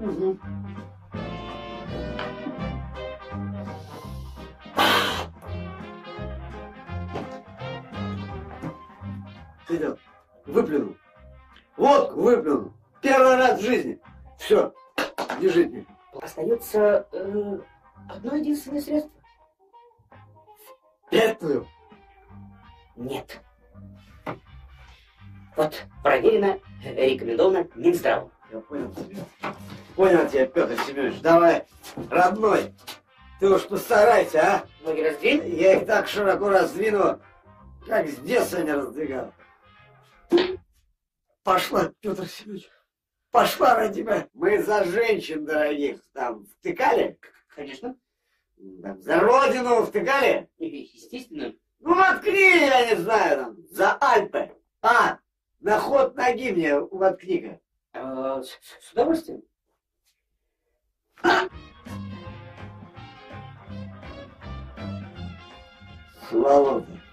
Угу. Там выплюнул. Водку выплюнул. Первый раз в жизни. Все, держите. Остается э, одно единственное средство. Петлю. Нет. Вот, проверено, рекомендовано Минздравом. Я понял тебя. Понял тебя, Петр Семенович. Давай, родной. Ты уж постарайся, а? Ноги раздвинь. Я их так широко раздвину, как с детства не раздвигал. Пошла, Петр Семенович. Пошла ради тебя. Мы за женщин дорогих там втыкали. Конечно. Там, за родину втыкали. Естественно. Ну, воткни, я не знаю, там, за Альпы. А, на ход ноги мне воткни-ка. Э, с, с удовольствием. flow of the